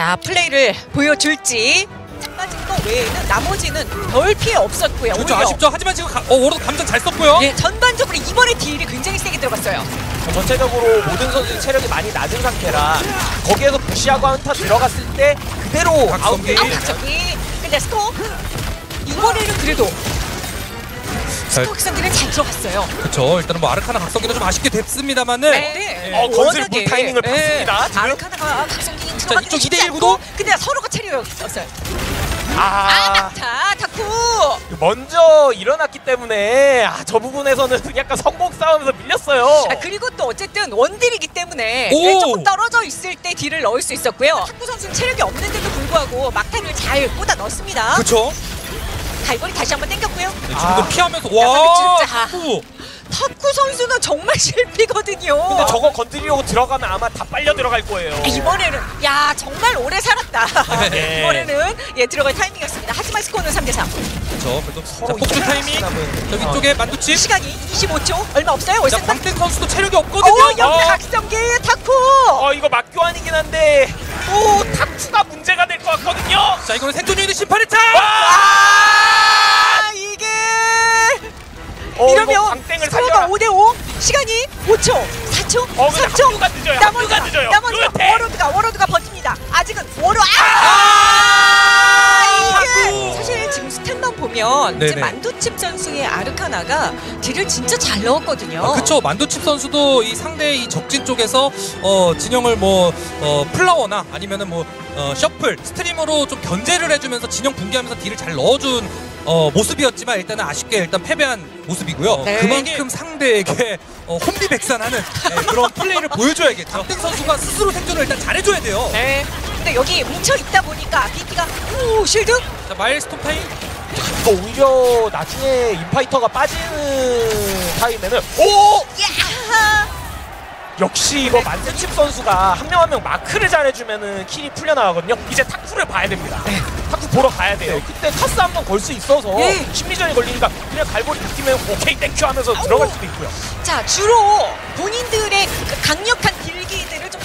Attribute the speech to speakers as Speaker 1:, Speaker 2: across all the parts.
Speaker 1: 자 플레이를 보여줄지 빠진 거 외에는 나머지는 별 피해 없었고요.
Speaker 2: 그렇죠
Speaker 1: 오히려.
Speaker 2: 아쉽죠. 하지만 지금 가, 어, 워로드 감정 잘 썼고요.
Speaker 1: 예, 전반적으로 이번에 딜이 굉장히 세게 들어갔어요.
Speaker 3: 전체적으로 모든 선수의 체력이 많이 낮은 상태라 거기에서 부시하고 한타 들어갔을 때 그대로
Speaker 2: 각성기.
Speaker 3: 아웃
Speaker 1: 아, 근데 스코 이번에는 그래도
Speaker 2: 잘-
Speaker 1: 스코 학생들은 잘 들어갔어요.
Speaker 2: 그렇죠. 일단은 뭐 아르카나 각성기는 좀 아쉽게 됐습니다만은
Speaker 1: 네.
Speaker 3: 어, 건슬
Speaker 1: 워낙에,
Speaker 3: 타이밍을
Speaker 1: 예,
Speaker 3: 봤습니다, 지금.
Speaker 1: 아르카나가 각성기 들어가기
Speaker 2: 이쪽
Speaker 1: 쉽지
Speaker 2: 2대1
Speaker 1: 않고
Speaker 2: 구도?
Speaker 1: 근데 서로가 체력이었어요. 아,
Speaker 3: 아
Speaker 1: 타쿠.
Speaker 3: 먼저 일어났기 때문에 아, 저 부분에서는 약간 성공 싸움에서 밀렸어요.
Speaker 1: 아, 그리고 또 어쨌든 원딜이기 때문에
Speaker 2: 오!
Speaker 1: 네, 조금 떨어져 있을 때 딜을 넣을 수 있었고요. 탁구 선수는 체력이 없는데도 불구하고 막타를 잘 꽂아 넣습니다.
Speaker 2: 그렇죠.
Speaker 1: 갈고리 다시 한번 당겼고요.
Speaker 2: 네, 지금도
Speaker 3: 아.
Speaker 2: 피하면서
Speaker 1: 야,
Speaker 2: 와.
Speaker 1: 진짜.
Speaker 2: 탁구.
Speaker 1: 탁구 선수는 정말 실패거든요.
Speaker 3: 근데 저거 건드리려고 들어가면 아마 다 빨려 들어갈 거예요.
Speaker 1: 아, 이번에는 야 정말 오래 살았다.
Speaker 3: 네.
Speaker 1: 이번에는 예 들어갈 타이밍이었습니다. 하지만 스코어는 3대 3.
Speaker 2: 그렇죠. 그래도
Speaker 3: 서로
Speaker 2: 폭주 타이밍. 저기
Speaker 3: 어.
Speaker 2: 쪽에 만두칩.
Speaker 1: 시간이 25초 얼마 없어요.
Speaker 2: 자,
Speaker 1: 월세탄.
Speaker 2: 광택 선수도 체력이
Speaker 1: 오
Speaker 2: 없거든요.
Speaker 1: 옆에
Speaker 3: 어.
Speaker 1: 각성기 타쿠.
Speaker 3: 어 이거 막교환이긴 한데 또 탁투가 문제가 될 것 같거든요.
Speaker 2: 자, 이거는 생존 유닛 심판의 차.
Speaker 1: 아 이게
Speaker 3: 어,
Speaker 1: 이러면
Speaker 3: 광땡을
Speaker 1: 스코어가
Speaker 3: 살려라.
Speaker 1: 5대 5. 시간이 5초, 4초,
Speaker 3: 어, 근데
Speaker 1: 3초.
Speaker 3: 합류가 늦어요.
Speaker 1: 나머지가
Speaker 3: 합류가 늦어요.
Speaker 1: 나머지가. 워로드가 워로드가 버팁니다. 아직은 워로 아! 보면 이제
Speaker 2: 네네.
Speaker 1: 만두칩 선수의 아르카나가 딜을 진짜 잘 넣었거든요.
Speaker 2: 아, 그쵸 만두칩 선수도 이 상대 이 적진 쪽에서 어, 진영을 뭐 어, 플라워나 아니면은 뭐 어, Shuffle Stream으로 좀 견제를 해주면서 진영 붕괴하면서 딜을 잘 넣어준 어, 모습이었지만 일단은 아쉽게 일단 패배한 모습이고요.
Speaker 1: 네.
Speaker 2: 그만큼 상대에게 어, 혼비백산하는 네, 그런 플레이를 보여줘야겠죠. 강등 선수가 스스로 생존을 일단 잘해줘야 돼요.
Speaker 1: 네. 근데 여기 뭉쳐 있다 보니까 비티가 오 실드
Speaker 2: 자 마일스톤 타임.
Speaker 3: 이거 오히려 나중에 인파이터가 빠지는 타임에는
Speaker 1: 오야
Speaker 3: 역시 이거 만세칩 선수가 한 명 한 명 마크를 잘해주면은 킬이 풀려나가거든요. 이제 탁구를 봐야 됩니다. 탁구 보러 가야 돼요. 그때 카스 한 번 걸 수 있어서
Speaker 1: 네.
Speaker 3: 심리전이 걸리니까 그냥 갈고리 느끼면 오케이 땡큐 하면서 들어갈 수도 있고요.
Speaker 1: 자 주로 본인들의 그 강력한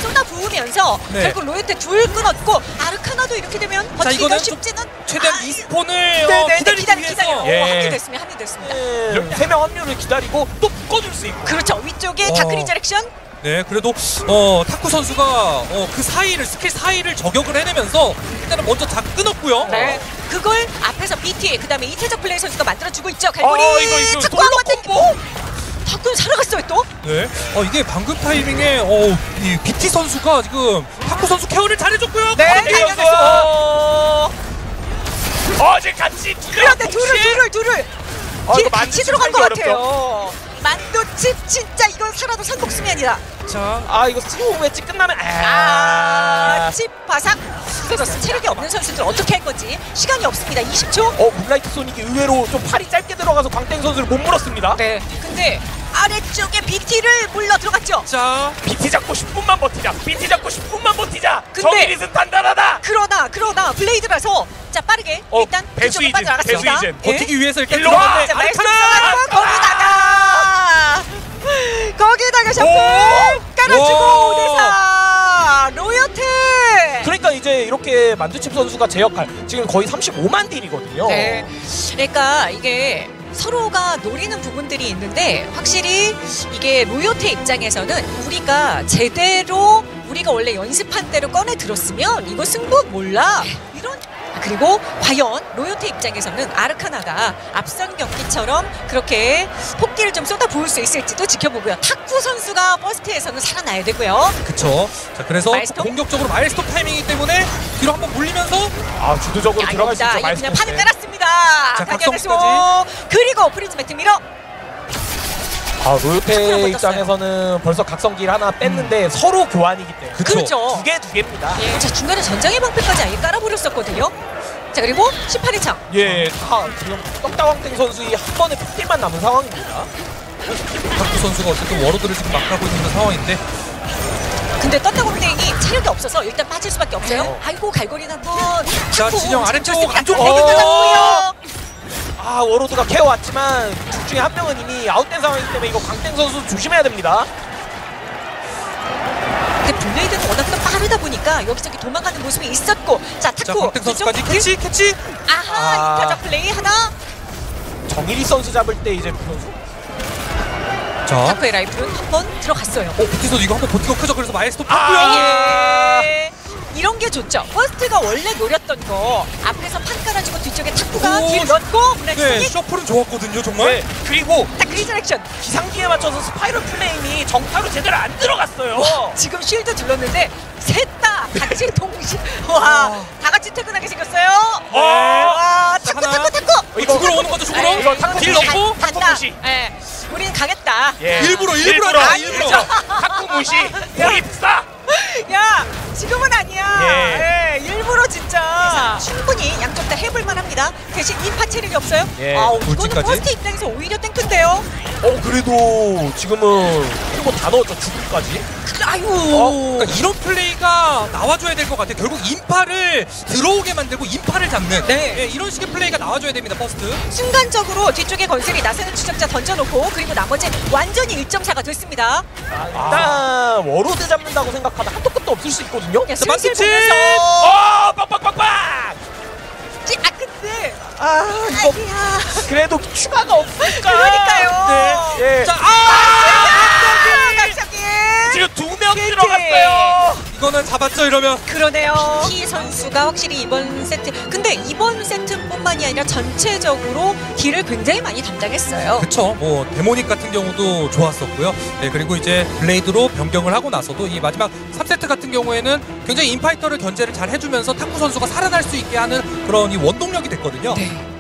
Speaker 1: 쏟아 부으면서
Speaker 2: 네.
Speaker 1: 결국 로이테 둘 끊었고 아르카나도 이렇게 되면 버티기가 쉽지는
Speaker 2: 최대한
Speaker 1: 아,
Speaker 2: 리스폰을 어,
Speaker 1: 네,
Speaker 2: 기다리기
Speaker 1: 기다리
Speaker 2: 위해서
Speaker 1: 기다려
Speaker 3: 예.
Speaker 1: 오, 합류됐습니다 합류됐습니다.
Speaker 3: 세명 합류를 기다리고 또 묶어줄 수 있고.
Speaker 1: 그렇죠. 위쪽에
Speaker 2: 어.
Speaker 1: 다크리 저렉션.
Speaker 2: 네, 그래도 어, 타쿠 선수가 어, 그 사이를 스킬 사이를 저격을 해내면서 일단은 먼저 다 끊었고요.
Speaker 1: 네. 그걸 앞에서 BT 그다음에 이태적 플레이 선수가 만들어주고 있죠. 갈고리
Speaker 3: 어, 이거, 이거
Speaker 1: 자꾸
Speaker 3: 돌로
Speaker 1: 한번 타쿠는 살아갔어요 또
Speaker 2: 네. 어, 이게 방금 타이밍에 어, 이 BT 선수가 지금 타쿠 선수 케어를 잘해줬고요.
Speaker 1: 네.
Speaker 2: 바로.
Speaker 3: 달려서 어제 같이
Speaker 1: 그런데 둘을 둘을 둘을
Speaker 3: 아, 이거
Speaker 1: 같이
Speaker 3: 만두칩
Speaker 1: 들어간 것
Speaker 3: 살기
Speaker 1: 같아요 만두칩 진짜 이건 살아도 아니다
Speaker 2: 자,
Speaker 3: 아 이거 스티브 매치 끝나면
Speaker 1: 아,
Speaker 3: 아.
Speaker 1: 칩 바삭. 그래서 체력이 없는 선수들 어떻게 할 거지? 시간이 없습니다. 20초.
Speaker 3: 어 문라이트 소닉이 의외로 좀 팔이 짧게 들어가서 광땡 선수를 못 물었습니다.
Speaker 1: 네. 근데 아래쪽에 BT를 물러 들어갔죠.
Speaker 2: 자,
Speaker 3: BT 잡고 10분만 버티자. BT 잡고 10분만 버티자.
Speaker 1: 근데-
Speaker 3: 정일이은 단단하다.
Speaker 1: 그러나 그러나 블레이드라서 자 빠르게
Speaker 3: 어,
Speaker 1: 일단
Speaker 3: 배수
Speaker 1: 빠져나갔습니다.
Speaker 3: 배수 이젠.
Speaker 1: 예?
Speaker 2: 버티기 위해서
Speaker 3: 와!
Speaker 2: 들어갔는데 아르카나!
Speaker 1: 거기다가 거기다가 셔플 깔아주고
Speaker 2: 와!
Speaker 1: 5대4 로요테.
Speaker 3: 그러니까 이렇게 만두칩 선수가 제 역할 지금 거의 35만 딜이거든요.
Speaker 1: 네. 그러니까 이게 서로가 노리는 부분들이 있는데 확실히 이게 로요테 입장에서는 우리가 제대로 우리가 원래 연습한 대로 꺼내 들었으면 이거 승부 몰라 이런 그리고 과연 로요테 입장에서는 아르카나가 앞선 경기처럼 그렇게 폭기를 좀 쏟아 부을 수 있을지도 지켜보고요. 탁구 선수가 퍼스트에서는 살아나야 되고요.
Speaker 2: 그쵸. 자, 그래서
Speaker 1: 마일스톤?
Speaker 2: 공격적으로 마일스톤 타이밍이기 때문에 뒤로 한번 물리면서
Speaker 3: 아 주도적으로
Speaker 1: 야,
Speaker 3: 들어갈 수. 있죠.
Speaker 1: 이거 그냥. 판을 깔았습니다.
Speaker 2: 자,
Speaker 1: 다니엘스
Speaker 2: 각성까지.
Speaker 1: 그리고 프리즈 매트 밀어
Speaker 3: 아 로요테. 입장에서는 벌써 각성기를 하나 뺐는데 서로 교환이기 때문에
Speaker 2: 그쵸.
Speaker 1: 그렇죠.
Speaker 3: 두 개 두 개입니다.
Speaker 1: 예, 자 중간에 전장의 방패까지 아예 깔아버렸었거든요. 자 그리고 18회 창.
Speaker 3: 예, 다 지금 떡다왕땡 선수의 한 번의 폭딜만 남은 상황입니다.
Speaker 2: 타쿠 선수가 어쨌든 워로드를 지금 막하고 있는 상황인데
Speaker 1: 근데 떴다공땡이 체력이 없어서 일단 빠질 수밖에 없어요.
Speaker 3: 네.
Speaker 1: 아이고 갈고리 한번.
Speaker 2: 자, 진영 아래쪽, 안쪽
Speaker 3: 어.
Speaker 1: 뜯었고요.
Speaker 3: 아 워로드가 케어왔지만 둘 중에 한 명은 이미 아웃된 상황이기 때문에 이거 광땡 선수 조심해야 됩니다.
Speaker 1: 근데 블레이드는 워낙 또 빠르다 보니까 여기저기 도망가는 모습이 있었고 자
Speaker 2: 자,
Speaker 1: 탁구
Speaker 2: 광택 선수까지 캐치 캐치.
Speaker 1: 아하
Speaker 3: 아.
Speaker 1: 이타자 플레이 하나
Speaker 3: 정일이 선수 잡을 때 이제 그 선수
Speaker 2: 자,
Speaker 1: 탁구의 라이프는 한번 들어갔어요.
Speaker 2: 어, 부티서 이거 한번 버티고 크죠. 그래서 마일스톱
Speaker 3: 아,
Speaker 2: 탔고요.
Speaker 1: 예. 이런 게 좋죠. 퍼스트가 원래 노렸던 거 앞에서 판 깔아주고 뒤쪽에 탁구가
Speaker 2: 오,
Speaker 1: 뒤를 넣고
Speaker 2: 네,
Speaker 1: 블랙스틱
Speaker 2: 셔플은 좋았거든요, 정말.
Speaker 3: 네, 그리고
Speaker 1: 딱 그리즈 액션.
Speaker 3: 기상기에 맞춰서 스파이럴 플레임이 정타로 제대로 안 들어갔어요.
Speaker 1: 지금 쉴드 둘렀는데 셋 다 같이 동시 와, 다 같이 퇴근하게 생겼어요.
Speaker 3: 어.
Speaker 1: 와,
Speaker 2: 자,
Speaker 1: 탁구
Speaker 2: 하나.
Speaker 1: 탁구 탁구.
Speaker 2: 이거 죽으러 오는 거죠, 죽으러.
Speaker 1: 에이,
Speaker 3: 이거 탁구
Speaker 2: 딜
Speaker 3: 무시.
Speaker 2: 넣고.
Speaker 1: 간다.
Speaker 3: 탁구 무시.
Speaker 1: 예. 우린 강했다.
Speaker 3: 예.
Speaker 2: 일부러, 일부러
Speaker 1: 아,
Speaker 2: 일부러.
Speaker 3: 탁구 무시, 고립사.
Speaker 1: 야, 지금은 아니야.
Speaker 3: 예.
Speaker 1: 예, 일부러 진짜. 충분히 양쪽 다 해볼 만합니다. 대신 인파 체력이 없어요.
Speaker 3: 예.
Speaker 1: 아, 이거는
Speaker 2: 돌진까지?
Speaker 1: 퍼스트 입장에서 오히려 thank you인데요.
Speaker 3: 어 그래도 지금은 그리고 다 넣었죠 죽음까지.
Speaker 1: 아유.
Speaker 2: 그러니까 이런 플레이가 나와줘야 될 것 같아요. 결국 인파를 들어오게 만들고 인파를 잡는
Speaker 1: 네.
Speaker 2: 예, 이런 식의 플레이가 나와줘야 됩니다. 퍼스트.
Speaker 1: 순간적으로 뒤쪽에 건슬이 나서는 추적자 던져놓고 그리고 나머지 완전히 1.4가 됐습니다.
Speaker 3: 아, 일단 워로드 잡는다고 생각하다 한도 끝도 없을 수 있거든요.
Speaker 1: 야,
Speaker 2: 만두치!
Speaker 1: 보면서
Speaker 3: 어 빡빡빡빡.
Speaker 1: 찌- 아 근데
Speaker 3: 아 이거
Speaker 1: 아니야.
Speaker 3: 그래도 추가가 없으니까.
Speaker 1: 그러니까요.
Speaker 3: 네. 예.
Speaker 2: 자, 아!
Speaker 1: 아, 갑자기.
Speaker 3: 지금 두 명 들어갔어요.
Speaker 2: 이거는 잡았죠, 이러면.
Speaker 1: 그러네요. 키 선수가 확실히 이번 세트. 근데 이번 세트뿐만이 아니라 전체적으로 딜을 굉장히 많이 담당했어요.
Speaker 2: 그쵸. 뭐, 데모닉 같은 경우도 좋았었고요. 네, 그리고 이제 블레이드로 변경을 하고 나서도 이 마지막 3세트 같은 경우에는 굉장히 인파이터를 견제를 잘 해주면서 탁구 선수가 살아날 수 있게 하는 그런 이 원동력이 됐거든요.
Speaker 1: 네.